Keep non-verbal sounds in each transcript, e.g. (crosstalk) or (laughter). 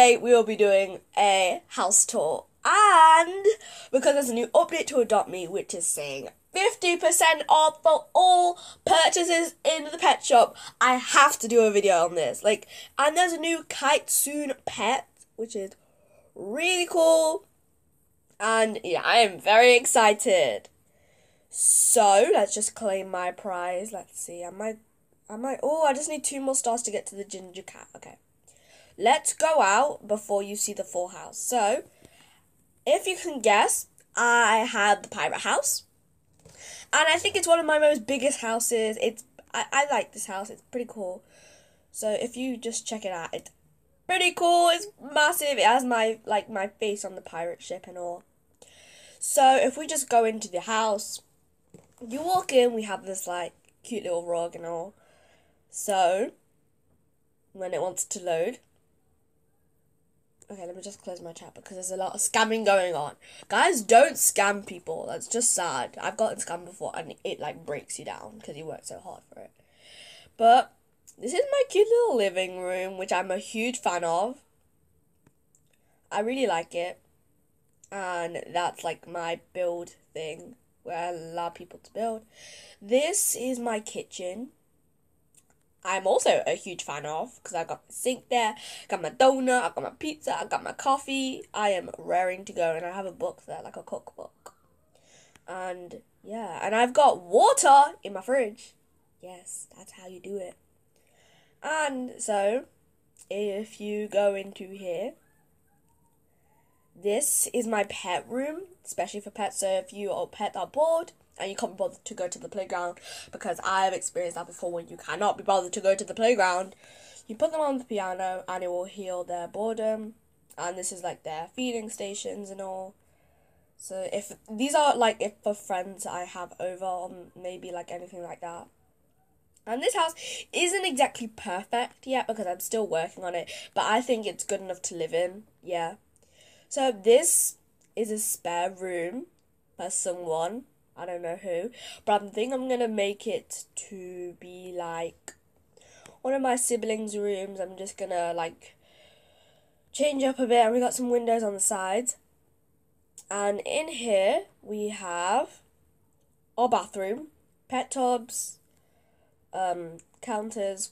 today we will be doing a house tour. And because there's a new update to Adopt Me, which is saying 50% off for all purchases in the pet shop, I have to do a video on this. Like, and there's a new Kitsune pet, which is really cool. And yeah, I am very excited. So let's just claim my prize. Let's see. Am I am I might oh I just need two more stars to get to the ginger cat. Okay. Let's go out before you see the full house. So if you can guess, I had the pirate house. And I think it's one of my most biggest houses. It's I, I like this house, it's pretty cool. So if you just check it out, it's pretty cool, it's massive, it has my like my face on the pirate ship and all. So if we just go into the house, you walk in, we have this like cute little rug and all. So when it wants to load. Okay, let me just close my chat because there's a lot of scamming going on. Guys, don't scam people. That's just sad. I've gotten scammed before and it like breaks you down because you work so hard for it. But this is my cute little living room, which I'm a huge fan of. I really like it. And that's like my build thing where I allow people to build. This is my kitchen. I'm also a huge fan of because I got my sink there, I got my donut, I got my pizza, I got my coffee. I am raring to go, and I have a book there, like a cookbook. And yeah, and I've got water in my fridge. Yes, that's how you do it. And so, if you go into here, this is my pet room, especially for pets. So if you or pet are bored and you can't be bothered to go to the playground, because I've experienced that before when you cannot be bothered to go to the playground, you put them on the piano and it will heal their boredom. And this is like their feeding stations and all. So if these are like if for friends I have over or maybe like anything like that. And this house isn't exactly perfect yet because I'm still working on it, but I think it's good enough to live in. Yeah. So this is a spare room for someone. I don't know who, but I think I'm gonna make it to be like one of my siblings' rooms. I'm just gonna like change up a bit, and we got some windows on the sides. And in here we have our bathroom, pet tubs, um, counters,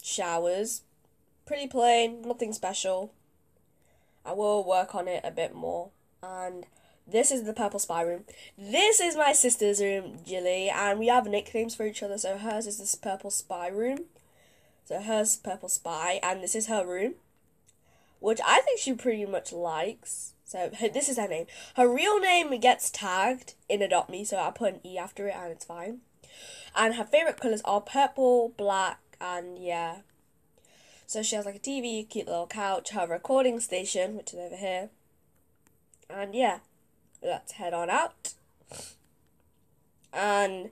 showers. Pretty plain, nothing special. I will work on it a bit more. And this is the purple spy room. This is my sister's room, Jilly, and we have nicknames for each other. So hers is this purple spy room. So hers purple spy, and this is her room, which I think she pretty much likes. So her, this is her name. Her real name gets tagged in Adopt Me, so I put an E after it, and it's fine. And her favorite colors are purple, black, and yeah, so she has like a TV, cute little couch, her recording station, which is over here. And yeah, let's head on out. And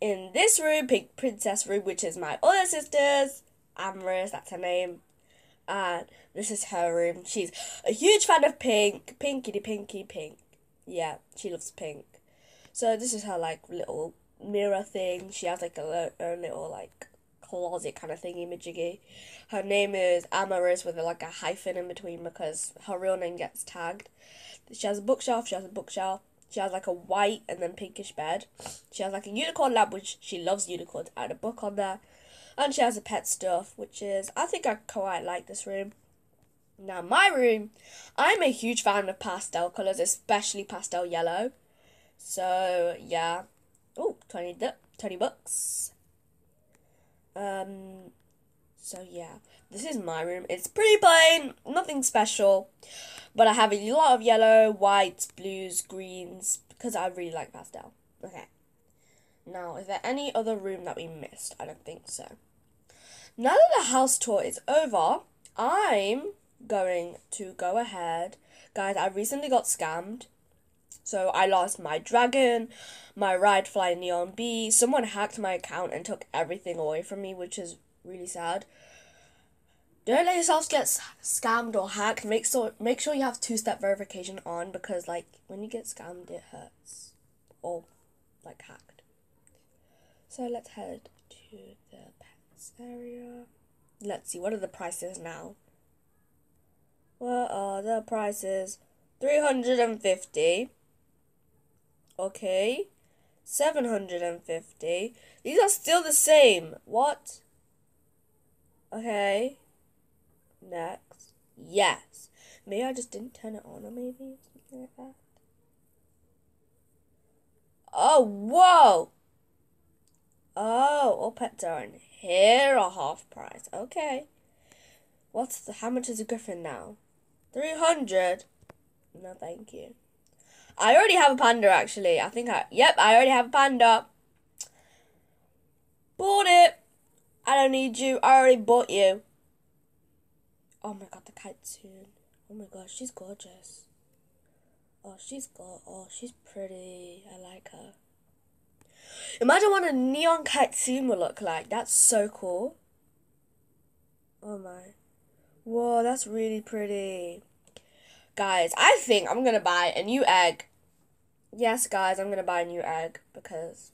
in this room, Pink Princess room, which is my other sister's, Amaris, that's her name. And this is her room. She's a huge fan of pink. Pinkity pinky pink. Yeah, she loves pink. So this is her like little mirror thing. She has like a, a little like closet kind of thingy majiggy. Her name is Amaris with like a hyphen in between because her real name gets tagged. She has a bookshelf, she has a bookshelf. She has like a white and then pinkish bed. She has like a unicorn lamp, which she loves unicorns, and a book on there. And she has a pet stuff, which is, I think I quite like this room. Now, my room, I'm a huge fan of pastel colours, especially pastel yellow. So, yeah. Oh, 20, 20 bucks. Um, so yeah, this is my room. It's pretty plain, nothing special, but I have a lot of yellow, whites, blues, greens because I really like pastel. Okay. Now, is there any other room that we missed? I don't think so. Now that the house tour is over, I'm going to go ahead. Guys, I recently got scammed. So I lost my dragon, my ride fly neon bee. Someone hacked my account and took everything away from me, which is really sad. Don't let yourselves get scammed or hacked. Make sure make sure you have two step verification on because like when you get scammed it hurts. Or like hacked. So let's head to the pets area. Let's see what are the prices now. What are the prices? 350. Okay. 750. These are still the same. What? Okay. Next. Yes. Maybe I just didn't turn it on or maybe something like that. Oh, whoa! Oh, all pets are in here are half price. Okay. What's the, how much is a griffin now? 300? No, thank you. I already have a panda, actually. I think I, yep, I already have a panda. Bought it. I don't need you. I already bought you. Oh my god, the kitsune. Oh my god, she's gorgeous. Oh, she's got. Oh, she's pretty. I like her. Imagine what a neon kitsune would look like. That's so cool. Oh my. Whoa, that's really pretty. Guys, I think I'm gonna buy a new egg. Yes, guys, I'm gonna buy a new egg because,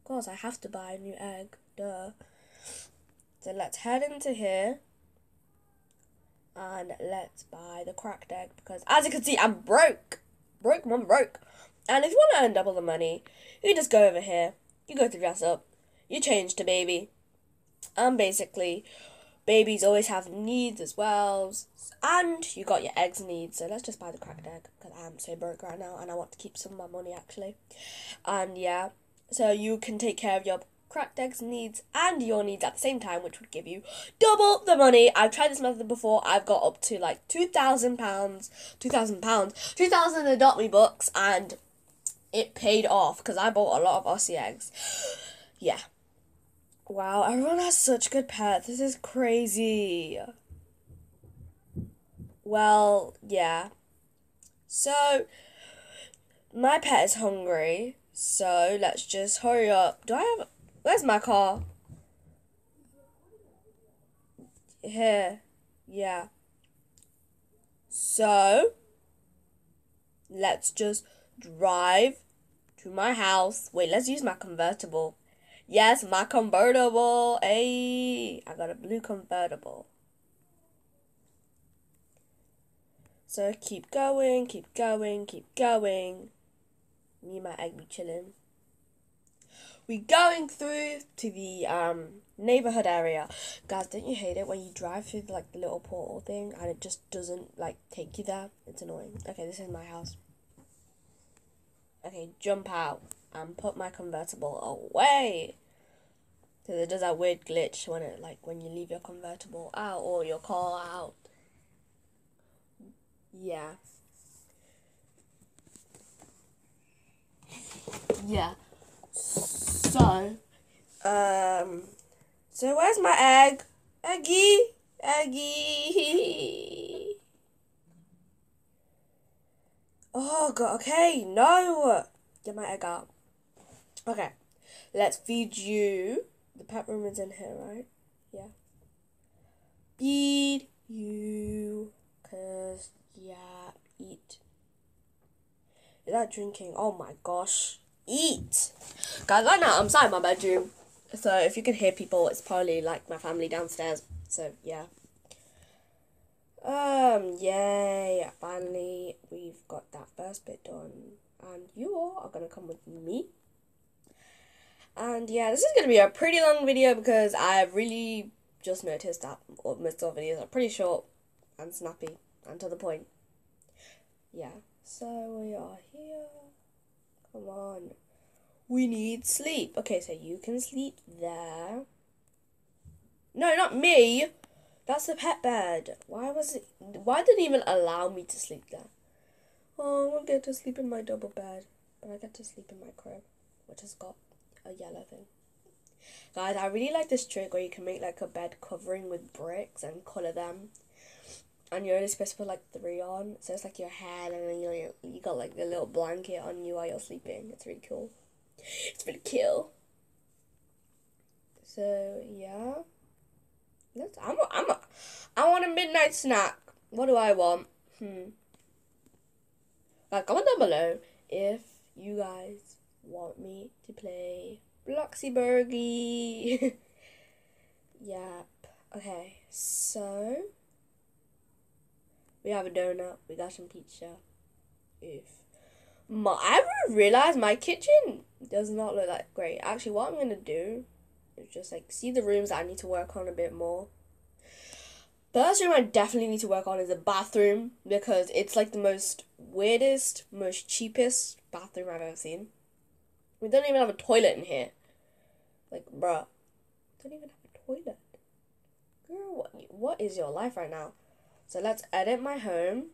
of course, I have to buy a new egg. Duh. So let's head into here and let's buy the cracked egg because as you can see I'm broke. Broke mom broke. And if you want to earn double the money you just go over here. You go to dress up. You change to baby. And basically babies always have needs as well. And you got your eggs needs. So let's just buy the cracked egg because I'm so broke right now and I want to keep some of my money actually. And yeah so you can take care of your cracked eggs needs and your needs at the same time, which would give you double the money. I've tried this method before. I've got up to like two thousand pounds, two thousand pounds, two thousand adopt me bucks, and it paid off because I bought a lot of Aussie eggs. (sighs) Yeah. Wow, everyone has such good pets. This is crazy. Well, yeah. So, my pet is hungry, so let's just hurry up. Do I have Where's my car? Here. Yeah. So, let's just drive to my house. Wait, let's use my convertible. Yes, my convertible. Hey, I got a blue convertible. So keep going, keep going, keep going. Me and my egg be chilling we're going through to the um neighborhood area. Guys, don't you hate it when you drive through like the little portal thing and it just doesn't like take you there? It's annoying. Okay, this is my house. Okay, jump out and put my convertible away. Because it does that weird glitch when it like when you leave your convertible out or your car out. Yeah. Yeah. So, um, so where's my egg? Eggy, eggy. Oh god. Okay, no. Get my egg out. Okay, let's feed you. The pet room is in here, right? Yeah. Feed you, cause yeah, eat. Is that drinking? Oh my gosh eat. Guys, right now I'm sat in my bedroom. So if you can hear people, it's probably like my family downstairs. So yeah. Um, yay. Finally, we've got that first bit done. And you all are going to come with me. And yeah, this is going to be a pretty long video because I've really just noticed that most of the videos are pretty short and snappy and to the point. Yeah, so we are here. Come on. We need sleep. Okay, so you can sleep there. No, not me. That's the pet bed. Why was it? Why did it even allow me to sleep there? Oh, I won't get to sleep in my double bed, but I get to sleep in my crib, which has got a yellow thing. Guys, I really like this trick where you can make like a bed covering with bricks and color them and you're only supposed to put like three on, so it's like your head, and then you you got like the little blanket on you while you're sleeping. It's really cool. It's really cool. So yeah, let's. I'm a, I'm a, I want a midnight snack. What do I want? Hmm. Like comment down below if you guys want me to play Bloxburg. (laughs) yep. Okay. So We have a donut. We got some pizza. If my, I realized my kitchen does not look that great. Actually, what I'm gonna do is just like see the rooms that I need to work on a bit more. First room I definitely need to work on is the bathroom because it's like the most weirdest, most cheapest bathroom I've ever seen. We don't even have a toilet in here. Like, bruh, don't even have a toilet. Girl, what, what is your life right now? So let's edit my home.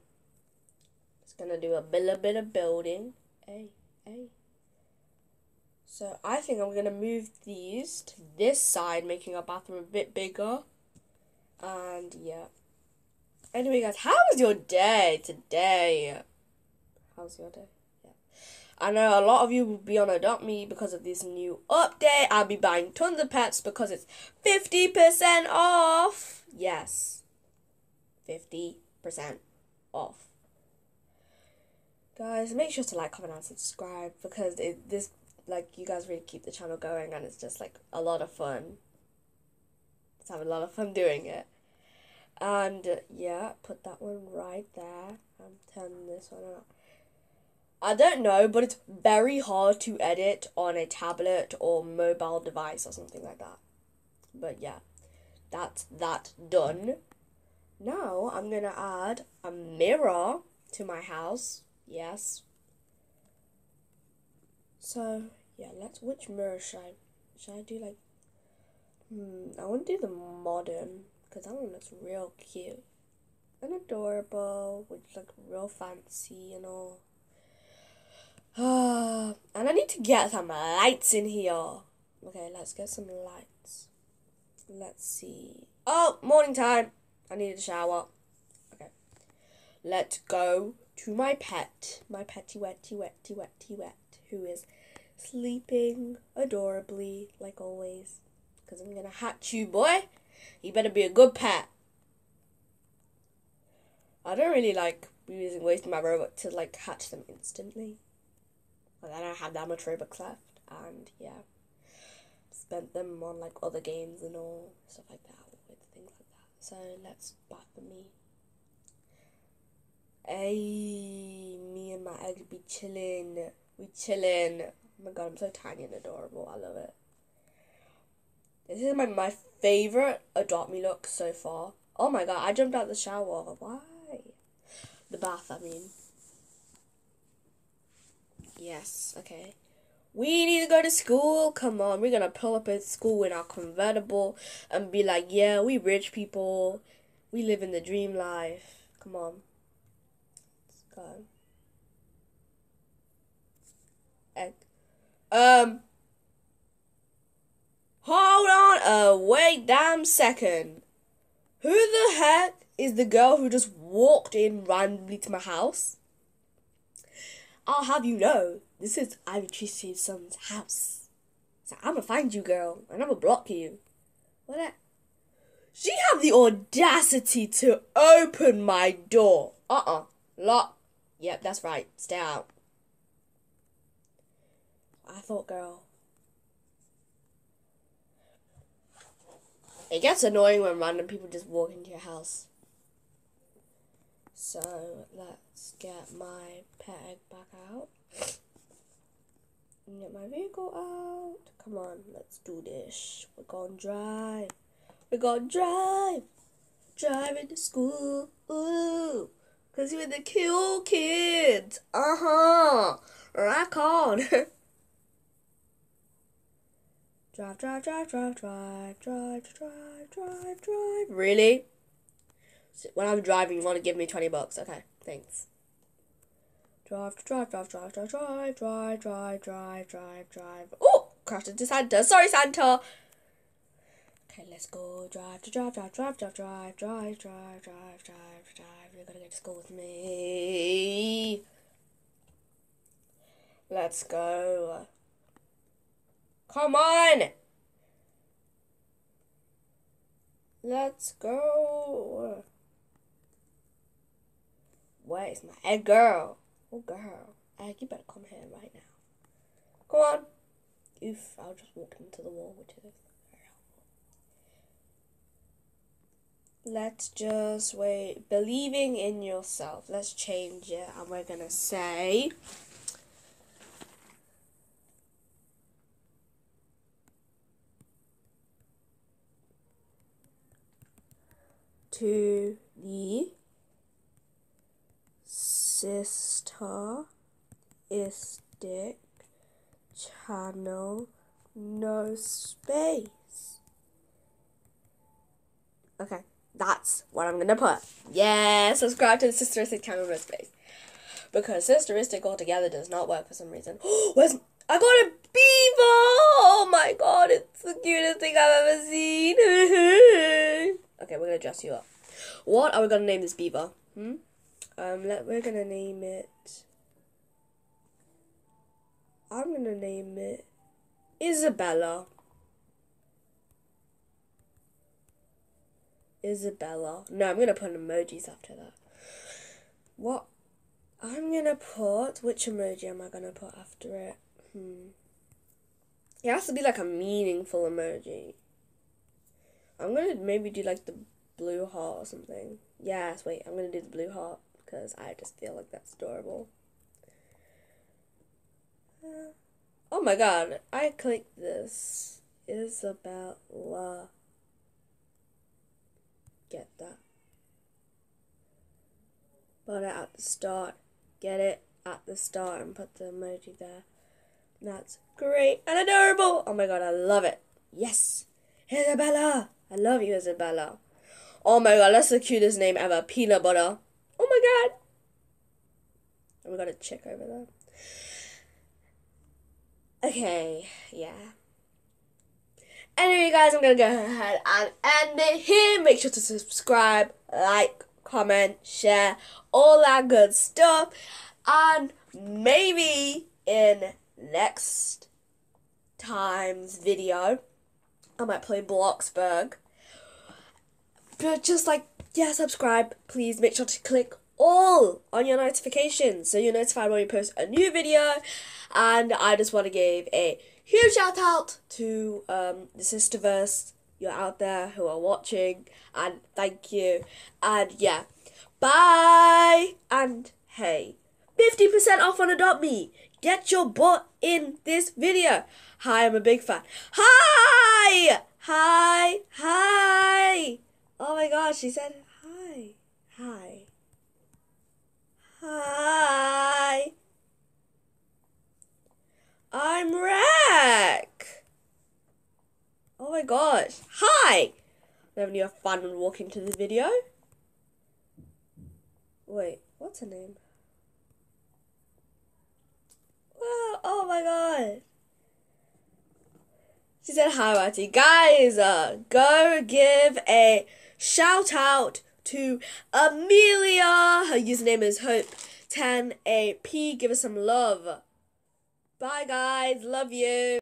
It's gonna do a little bit of building. Hey, hey. So I think I'm gonna move these to this side, making our bathroom a bit bigger. And yeah. Anyway, guys, how was your day today? How's your day? Yeah. I know a lot of you will be on Adopt Me because of this new update. I'll be buying tons of pets because it's 50% off. Yes. 50% off. Guys, make sure to like, comment, and subscribe because it, this, like, you guys really keep the channel going and it's just, like, a lot of fun. Just have a lot of fun doing it. And, yeah, put that one right there. I'm turning this one up. I don't know, but it's very hard to edit on a tablet or mobile device or something like that. But yeah, that's that done. Now I'm gonna add a mirror to my house. Yes. So yeah, let's. Which mirror should I? Should I do like? Hmm. I want to do the modern because that one looks real cute and adorable, which like real fancy and all. (sighs) and I need to get some lights in here. Okay, let's get some lights. Let's see. Oh, morning time. I need a shower. Okay. Let's go to my pet. My petty wetty wetty wetty wet. Who is sleeping adorably, like always. Because I'm going to hatch you, boy. You better be a good pet. I don't really like using wasting my Robux to like hatch them instantly. Like I don't have that much Robux left, and yeah, spent them on like other games and all stuff like that with things like that. So let's bath for me. Hey, me and my egg be chilling. We chilling. Oh my god, I'm so tiny and adorable. I love it. This is my, my favorite Adopt Me look so far. Oh my god, I jumped out the shower. Why? The bath, I mean. Yes, okay. We need to go to school. Come on, we're gonna pull up at school in our convertible and be like, yeah, we rich people. We live in the dream life. Come on. Let's go. Egg. Um. Hold on a wait damn second. Who the heck is the girl who just walked in randomly to my house? I'll have you know, this is Ivy Trici's son's house. So I'ma find you, girl, and I'ma block you. What? A- she had the audacity to open my door. Uh uh Lock. Yep, that's right. Stay out. I thought, girl. It gets annoying when random people just walk into your house. So let's get my pet egg back out. Get my vehicle out. Come on, let's do this. We're gonna drive. We're gonna drive. Driving to school. Ooh. Cause you're the cool kids. Uh-huh. Rock on. (laughs) drive, drive, drive, drive, drive, drive, drive, drive, drive. Really? When I'm driving, you want to give me 20 bucks. Okay, thanks. Drive, drive, drive, drive, drive, drive, drive, drive, drive, drive, drive. Oh, crashed into Santa. Sorry, Santa. Okay, let's go. Drive, drive, drive, drive, drive, drive, drive, drive, drive, drive, drive. You're gonna get to school with me. Let's go. Come on. Let's go. Where's my egg girl? Oh, girl. Egg, you better come here right now. Come on. Oof, I'll just walk into the wall, which is very helpful. let's just wait. Believing in yourself. Let's change it, and we're gonna say. To the sisteristic channel, no space. Okay, that's what I'm gonna put. Yeah, subscribe to the sister Sisteristic channel no space. Because Sisteristic altogether does not work for some reason. (gasps) Where's I got a beaver! Oh my god, it's the cutest thing I've ever seen. (laughs) okay, we're gonna dress you up. What are we gonna name this beaver? Hmm? Um, let we're gonna name it. I'm gonna name it Isabella. Isabella. No, I'm gonna put emojis after that. What? I'm gonna put which emoji am I gonna put after it? Hmm. It has to be like a meaningful emoji. I'm gonna maybe do like the blue heart or something. Yes, wait, I'm gonna do the blue heart because I just feel like that's adorable. Uh, oh my god, I clicked this. Isabella get that. Put it at the start. Get it at the start and put the emoji there. That's great and adorable. Oh my god, I love it. Yes. Isabella. I love you, Isabella. Oh my god, that's the cutest name ever. Peanut butter. Oh my god. And we got a chick over there. Okay, yeah. Anyway, guys, I'm gonna go ahead and end it here. Make sure to subscribe, like, comment, share, all that good stuff. And maybe in next time's video, I might play Bloxburg. But just like, yeah, subscribe. Please make sure to click all on your notifications so you're notified when we post a new video. And I just want to give a huge shout out to um, the Sisterverse. You're out there who are watching, and thank you. And yeah, bye. And hey, 50% off on Adopt Me. Get your butt in this video. Hi, I'm a big fan. Hi! Hi! Hi! Oh my gosh, she said hi. Hi. Hi. I'm Rack. Oh my gosh. Hi. I'm having have fun walking to the video. Wait, what's her name? Wow, oh my god. She said hi, Watty. Guys, uh, go give a shout out to Amelia. Her username is Hope10AP. Give us some love. Bye, guys. Love you.